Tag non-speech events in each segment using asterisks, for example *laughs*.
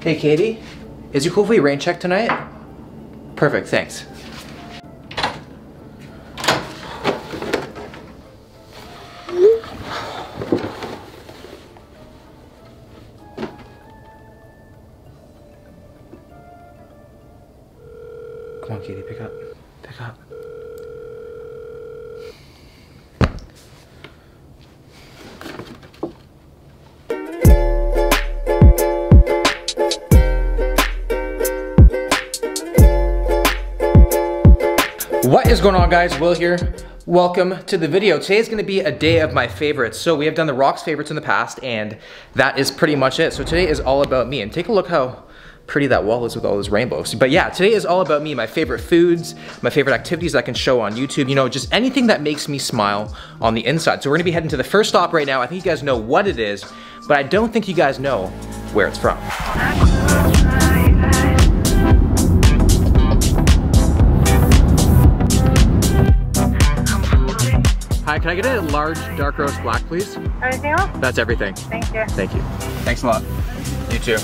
Hey Katie, is it cool if we rain check tonight? Perfect, thanks. What is going on guys? Will here. Welcome to the video. Today is gonna be a day of my favorites. So we have done the rocks favorites in the past and that is pretty much it. So today is all about me and take a look how pretty that wall is with all those rainbows. But yeah, today is all about me, my favorite foods, my favorite activities I can show on YouTube, you know, just anything that makes me smile on the inside. So we're gonna be heading to the first stop right now. I think you guys know what it is, but I don't think you guys know where it's from. Hi, can I get a large dark roast black, please? Anything else? That's everything. Thank you. Thank you. Thanks a lot. You too.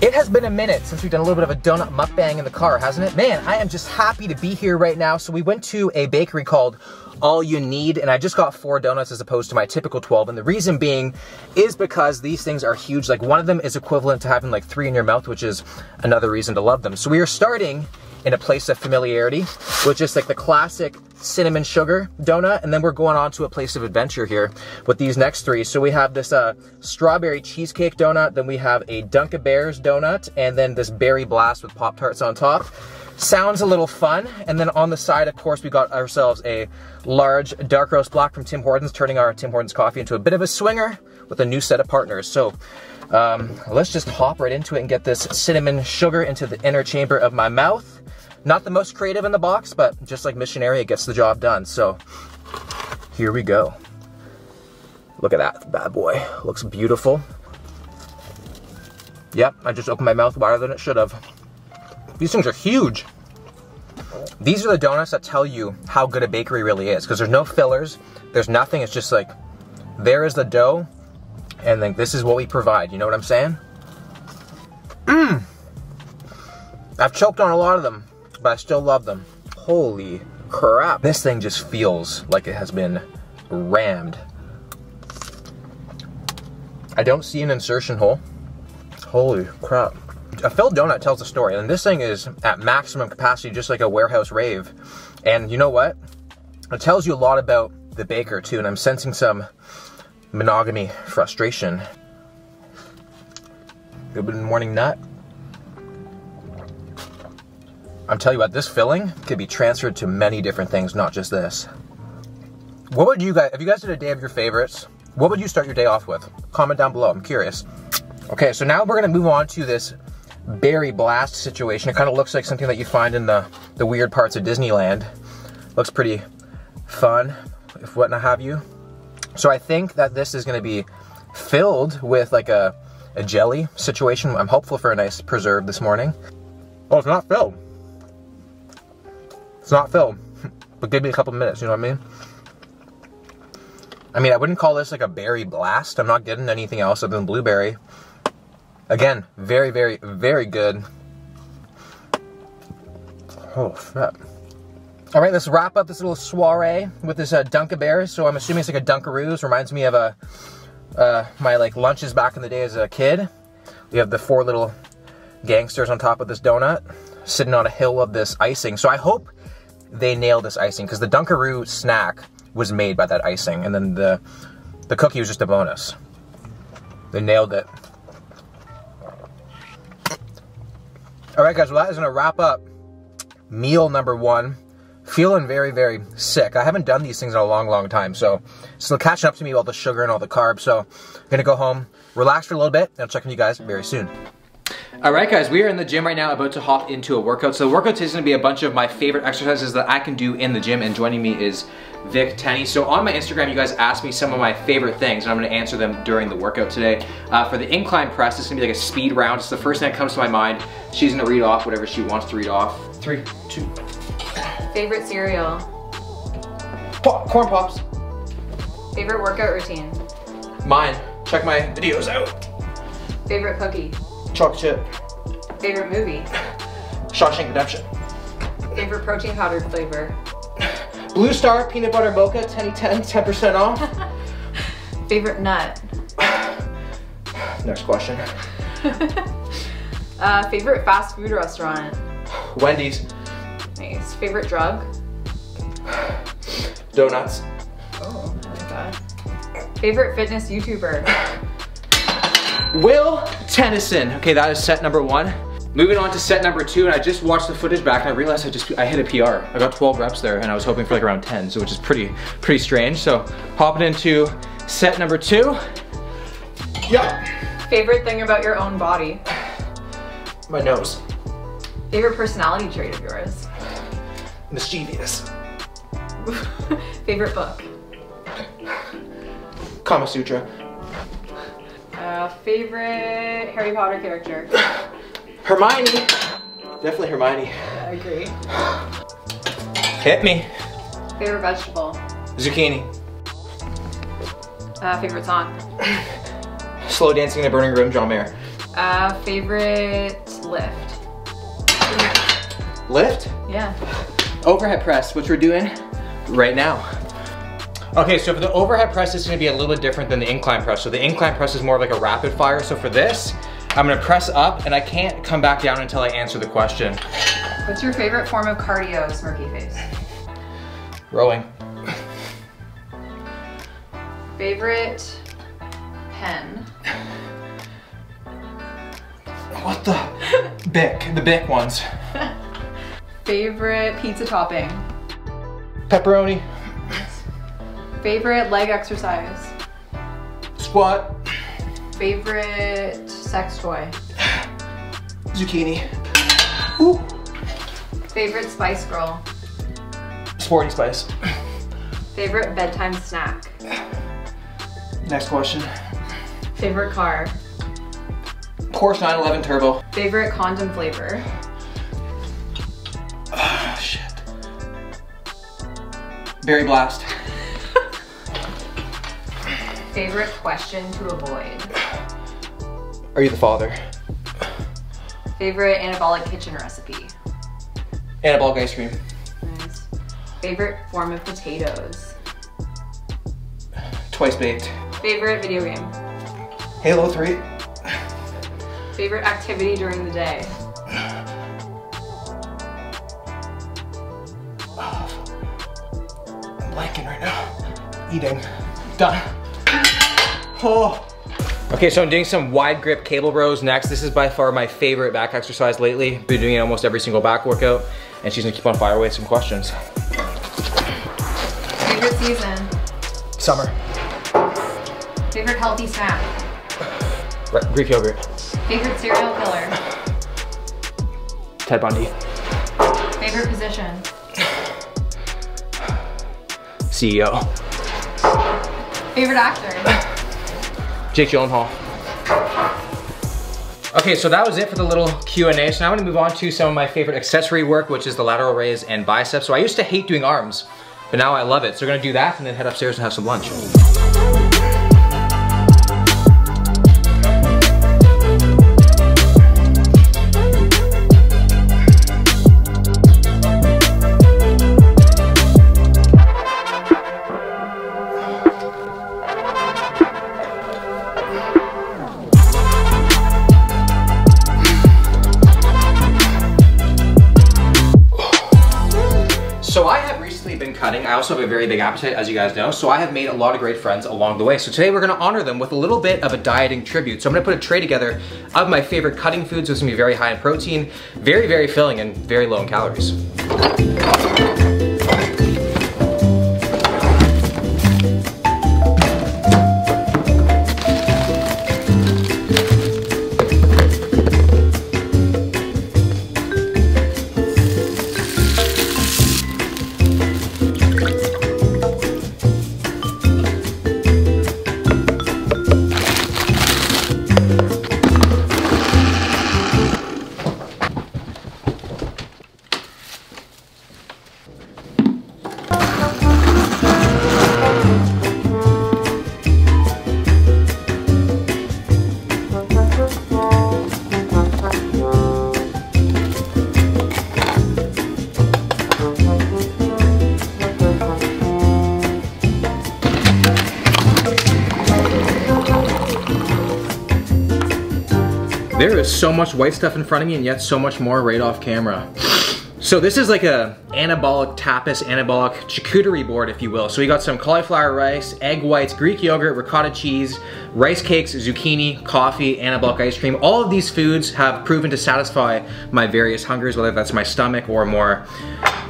It has been a minute since we've done a little bit of a donut mukbang in the car, hasn't it? Man, I am just happy to be here right now. So we went to a bakery called All You Need, and I just got four donuts as opposed to my typical 12. And the reason being is because these things are huge. Like one of them is equivalent to having like three in your mouth, which is another reason to love them. So we are starting in a place of familiarity with just like the classic cinnamon sugar donut and then we're going on to a place of adventure here with these next three so we have this uh, strawberry cheesecake donut then we have a Dunkin' Bears donut and then this berry blast with pop tarts on top sounds a little fun and then on the side of course we got ourselves a large dark roast block from Tim Hortons turning our Tim Hortons coffee into a bit of a swinger with a new set of partners so um, let's just hop right into it and get this cinnamon sugar into the inner chamber of my mouth not the most creative in the box, but just like missionary, it gets the job done. So here we go. Look at that bad boy. Looks beautiful. Yep, I just opened my mouth wider than it should have. These things are huge. These are the donuts that tell you how good a bakery really is because there's no fillers, there's nothing. It's just like, there is the dough, and then this is what we provide. You know what I'm saying? Mmm. I've choked on a lot of them but I still love them. Holy crap. This thing just feels like it has been rammed. I don't see an insertion hole. Holy crap. A filled donut tells a story, and this thing is at maximum capacity, just like a warehouse rave. And you know what? It tells you a lot about the baker too, and I'm sensing some monogamy frustration. Good morning nut. I'm telling you what, this filling could be transferred to many different things, not just this. What would you guys, if you guys did a day of your favorites, what would you start your day off with? Comment down below, I'm curious. Okay, so now we're gonna move on to this berry blast situation. It kind of looks like something that you find in the, the weird parts of Disneyland. Looks pretty fun, if what not have you. So I think that this is gonna be filled with like a, a jelly situation. I'm hopeful for a nice preserve this morning. Oh, it's not filled. It's not filled, *laughs* but give me a couple minutes, you know what I mean? I mean, I wouldn't call this like a berry blast. I'm not getting anything else other than blueberry. Again, very, very, very good. Oh, snap. All right, let's wrap up this little soiree with this uh, Dunkin' Bears. So I'm assuming it's like a Dunkaroos. Reminds me of a, uh, my like lunches back in the day as a kid. We have the four little gangsters on top of this donut, sitting on a hill of this icing. So I hope they nailed this icing because the Dunkaroo snack was made by that icing, and then the the cookie was just a bonus. They nailed it. All right, guys. Well, that is gonna wrap up meal number one. Feeling very, very sick. I haven't done these things in a long, long time, so still catching up to me with all the sugar and all the carbs. So I'm gonna go home, relax for a little bit, and I'll check on you guys very soon. All right, guys, we are in the gym right now about to hop into a workout. So the workout is gonna be a bunch of my favorite exercises that I can do in the gym, and joining me is Vic Tenny. So on my Instagram, you guys asked me some of my favorite things, and I'm gonna answer them during the workout today. Uh, for the incline press, it's gonna be like a speed round. It's the first thing that comes to my mind. She's gonna read off whatever she wants to read off. Three, two. Favorite cereal. Pop, corn pops. Favorite workout routine. Mine. Check my videos out. Favorite cookie. Chocolate chip. Favorite movie. *laughs* Shawshank Redemption. Favorite protein powdered flavor. Blue Star Peanut Butter Mocha 10 10% off. *laughs* Favorite nut. *sighs* Next question. *laughs* uh, favorite fast food restaurant. Wendy's. Nice. Favorite drug. *sighs* Donuts. Oh, I like that. Favorite fitness YouTuber. *sighs* Will Tennyson. Okay, that is set number one. Moving on to set number two, and I just watched the footage back and I realized I just, I hit a PR. I got 12 reps there and I was hoping for like around 10, so which is pretty, pretty strange. So hopping into set number two. Yeah. Favorite thing about your own body. My nose. Favorite personality trait of yours. Mischievous. *laughs* Favorite book. Kama Sutra. Uh, favorite Harry Potter character. *laughs* Hermione. Definitely Hermione. I agree. Hit me. Favorite vegetable. Zucchini. Uh, favorite song. *laughs* Slow dancing in a burning room, John Mayer. Uh, favorite lift. Lift. Yeah. Overhead press, which we're doing right now. Okay, so for the overhead press, it's gonna be a little bit different than the incline press. So the incline press is more like a rapid fire. So for this, I'm gonna press up and I can't come back down until I answer the question. What's your favorite form of cardio, smirky face? Rowing. Favorite pen. What the? Bic, the Bic ones. *laughs* Favorite pizza topping. Pepperoni, Favorite leg exercise. squat, Favorite sex toy. *sighs* zucchini. Ooh. Favorite Spice Girl. Sporty Spice. Favorite bedtime snack. *sighs* Next question. Favorite car. Porsche 911 Turbo. Favorite condom flavor. Oh, *sighs* shit. Berry Blast. *laughs* Favorite question to avoid. Are you the father? Favorite anabolic kitchen recipe. Anabolic ice cream. Nice. Favorite form of potatoes. Twice baked. Favorite video game. Halo 3. Favorite activity during the day. *sighs* I'm blanking right now. Eating. Done. Oh. Okay, so I'm doing some wide grip cable rows next. This is by far my favorite back exercise lately. Been doing it almost every single back workout, and she's gonna keep on fire away with some questions. Favorite season. Summer. Favorite healthy snack. Greek yogurt. Favorite serial killer. Ted Bundy. Favorite position. *laughs* CEO. Favorite actor. Jake Gyllenhaal. Okay, so that was it for the little Q&A. So now I'm gonna move on to some of my favorite accessory work, which is the lateral raise and biceps. So I used to hate doing arms, but now I love it. So we're gonna do that and then head upstairs and have some lunch. Cutting. I also have a very big appetite, as you guys know. So I have made a lot of great friends along the way. So today we're gonna honor them with a little bit of a dieting tribute. So I'm gonna put a tray together of my favorite cutting foods. So it's gonna be very high in protein, very, very filling, and very low in calories. There is so much white stuff in front of me and yet so much more right off camera. So this is like a anabolic tapas, anabolic charcuterie board, if you will. So we got some cauliflower rice, egg whites, Greek yogurt, ricotta cheese, rice cakes, zucchini, coffee, anabolic ice cream. All of these foods have proven to satisfy my various hungers, whether that's my stomach or more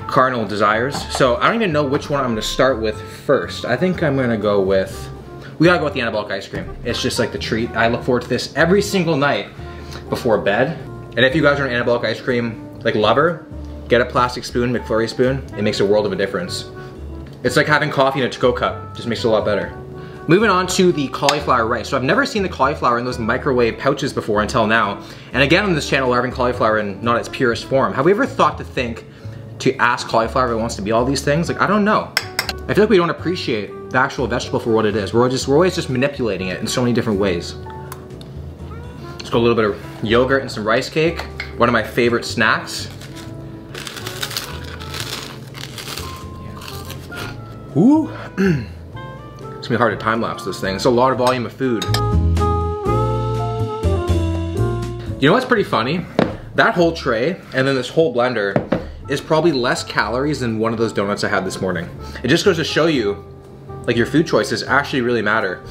carnal desires. So I don't even know which one I'm gonna start with first. I think I'm gonna go with, we gotta go with the anabolic ice cream. It's just like the treat. I look forward to this every single night before bed. And if you guys are an anabolic ice cream like lover, get a plastic spoon, McFlurry spoon. It makes a world of a difference. It's like having coffee in a to-go cup. Just makes it a lot better. Moving on to the cauliflower rice. So I've never seen the cauliflower in those microwave pouches before until now. And again on this channel, we're having cauliflower in not its purest form. Have we ever thought to think to ask cauliflower if it wants to be all these things? Like, I don't know. I feel like we don't appreciate the actual vegetable for what it is. We're just, we're always just manipulating it in so many different ways. A little bit of yogurt and some rice cake. One of my favorite snacks. Ooh. *clears throat* it's gonna be hard to time lapse this thing. It's a lot of volume of food. You know what's pretty funny? That whole tray and then this whole blender is probably less calories than one of those donuts I had this morning. It just goes to show you, like your food choices actually really matter.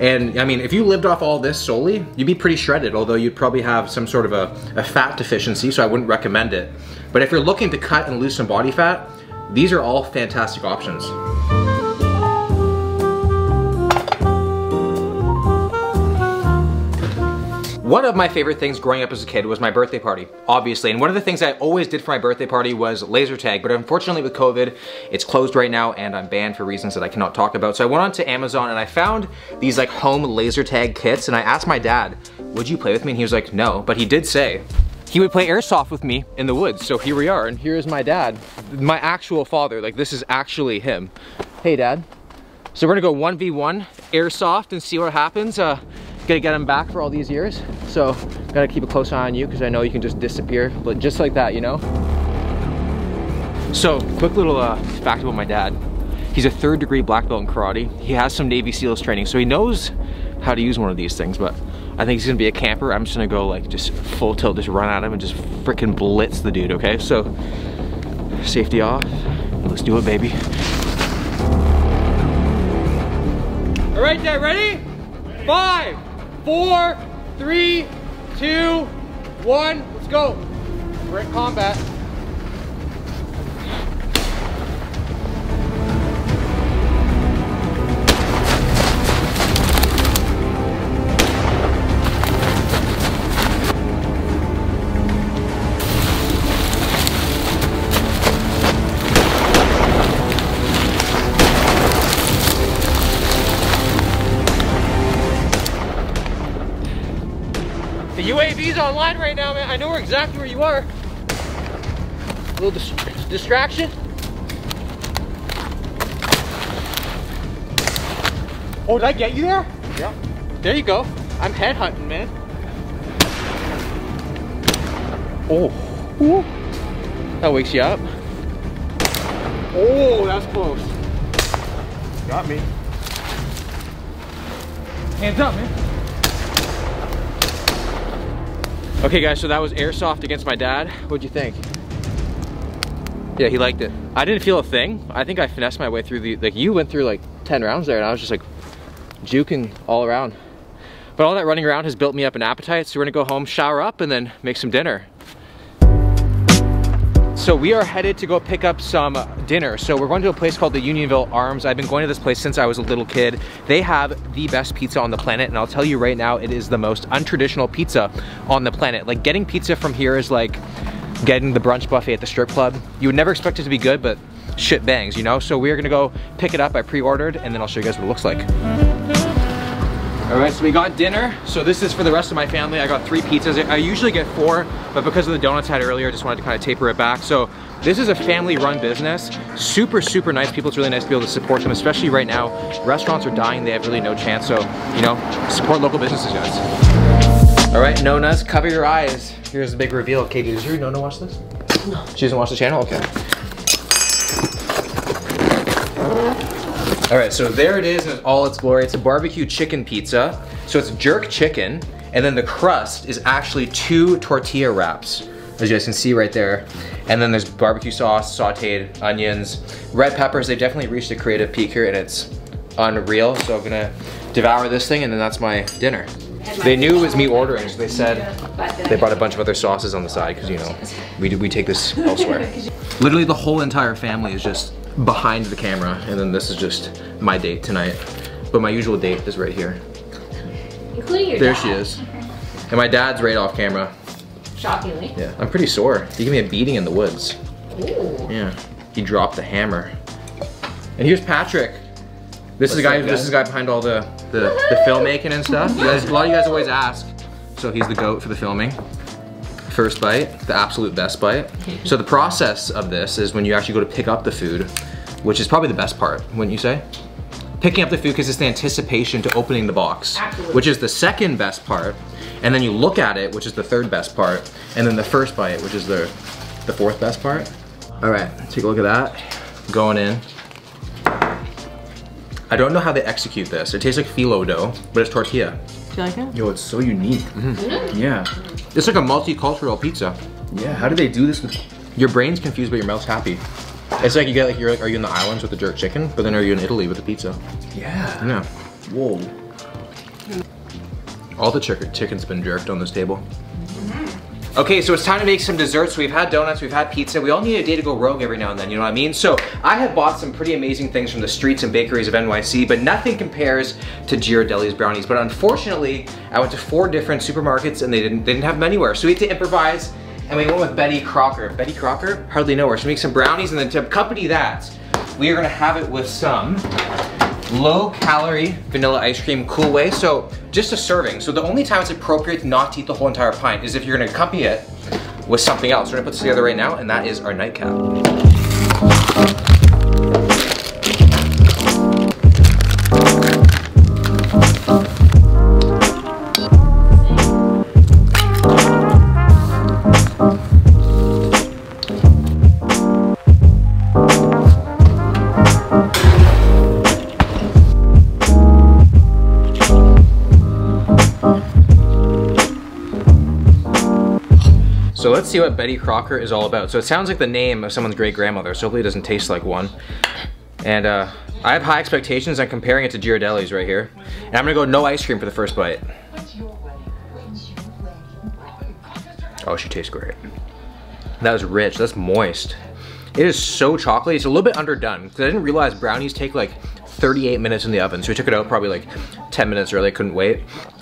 And I mean, if you lived off all this solely, you'd be pretty shredded, although you'd probably have some sort of a, a fat deficiency, so I wouldn't recommend it. But if you're looking to cut and lose some body fat, these are all fantastic options. One of my favorite things growing up as a kid was my birthday party, obviously. And one of the things I always did for my birthday party was laser tag, but unfortunately with COVID, it's closed right now and I'm banned for reasons that I cannot talk about. So I went onto Amazon and I found these like home laser tag kits and I asked my dad, would you play with me? And he was like, no, but he did say, he would play airsoft with me in the woods. So here we are, and here is my dad, my actual father. Like this is actually him. Hey dad. So we're gonna go 1v1 airsoft and see what happens. Uh, gonna get him back for all these years. So gotta keep a close eye on you because I know you can just disappear, but just like that, you know? So quick little uh, fact about my dad. He's a third degree black belt in karate. He has some Navy SEALs training, so he knows how to use one of these things, but I think he's gonna be a camper. I'm just gonna go like just full tilt, just run at him and just freaking blitz the dude, okay? So safety off, let's do it, baby. All right, Dad, ready? Five, four, three, two, one, let's go. We're in combat. UAV's online right now, man. I know exactly where you are. A little dis distraction. Oh, did I get you there? Yeah. There you go. I'm headhunting, man. Oh. Ooh. That wakes you up. Oh, that's close. Got me. Hands up, man. Okay guys, so that was airsoft against my dad. What'd you think? Yeah, he liked it. I didn't feel a thing. I think I finessed my way through the, like you went through like 10 rounds there and I was just like juking all around. But all that running around has built me up an appetite, so we're gonna go home, shower up, and then make some dinner. So we are headed to go pick up some dinner. So we're going to a place called the Unionville Arms. I've been going to this place since I was a little kid. They have the best pizza on the planet, and I'll tell you right now, it is the most untraditional pizza on the planet. Like getting pizza from here is like getting the brunch buffet at the strip club. You would never expect it to be good, but shit bangs, you know? So we're gonna go pick it up. I pre-ordered, and then I'll show you guys what it looks like. All right, so we got dinner. So this is for the rest of my family. I got three pizzas. I usually get four, but because of the donuts I had earlier, I just wanted to kind of taper it back. So this is a family run business. Super, super nice people. It's really nice to be able to support them, especially right now. Restaurants are dying. They have really no chance. So, you know, support local businesses, guys. All right, Nonas, cover your eyes. Here's the big reveal. Katie, does your Nona watch this? No. She doesn't watch the channel? Okay. All right, so there it is in all its glory. It's a barbecue chicken pizza. So it's jerk chicken, and then the crust is actually two tortilla wraps, as you guys can see right there. And then there's barbecue sauce, sauteed onions, red peppers. They definitely reached a creative peak here, and it's unreal. So I'm gonna devour this thing, and then that's my dinner. They knew it was me ordering, so they said they brought a bunch of other sauces on the side, because you know, we, we take this elsewhere. *laughs* Literally the whole entire family is just behind the camera, and then this is just my date tonight. But my usual date is right here. Including your There dad. she is. And my dad's right off camera. Shockingly. Yeah, I'm pretty sore. He gave me a beating in the woods. Ooh. Yeah, he dropped the hammer. And here's Patrick. This is the What's guy. This is the guy behind all the the, the filmmaking and stuff. You guys, a lot of you guys always ask. So he's the goat for the filming. First bite, the absolute best bite. *laughs* So the process of this is when you actually go to pick up the food, which is probably the best part, wouldn't you say? Picking up the food because it's the anticipation to opening the box, Absolutely. which is the second best part. And then you look at it, which is the third best part, and then the first bite, which is the the fourth best part. All right, take a look at that. Going in. I don't know how they execute this. It tastes like phyllo dough, but it's tortilla. Do you like it? Yo, it's so unique. Mm-hmm. Yeah. It's like a multicultural pizza. Yeah, how do they do this with Your brain's confused, but your mouth's happy. It's like you get like you're like, are you in the islands with the jerk chicken? But then are you in Italy with the pizza? Yeah. Yeah. Whoa. All the chicken chicken's been jerked on this table. Okay, so it's time to make some desserts. We've had donuts, we've had pizza. We all need a day to go rogue every now and then, you know what I mean? So I have bought some pretty amazing things from the streets and bakeries of NYC, but nothing compares to Ghirardelli's brownies. But unfortunately, I went to four different supermarkets and they didn't, they didn't have them anywhere. So we had to improvise and we went with Betty Crocker. Betty Crocker? Hardly know her. She makes some brownies and then to accompany that, we are gonna have it with some low calorie vanilla ice cream cool way. So just a serving. So the only time it's appropriate not to eat the whole entire pint is if you're gonna accompany it with something else. We're gonna put this together right now and that is our nightcap. Let's see what Betty Crocker is all about. So it sounds like the name of someone's great grandmother, so hopefully it doesn't taste like one. And uh, I have high expectations. I'm comparing it to Ghirardelli's right here. And I'm gonna go no ice cream for the first bite. Oh, she tastes great. That was rich, that's moist. It is so chocolatey, it's a little bit underdone. Because I didn't realize brownies take like 38 minutes in the oven. So we took it out probably like 10 minutes early, couldn't wait.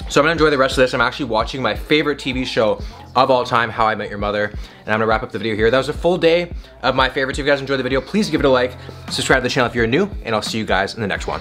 So I'm gonna enjoy the rest of this. I'm actually watching my favorite TV show of all time, How I Met Your Mother. And I'm gonna wrap up the video here. That was a full day of my favorites. If you guys enjoyed the video, please give it a like, subscribe to the channel if you're new, and I'll see you guys in the next one.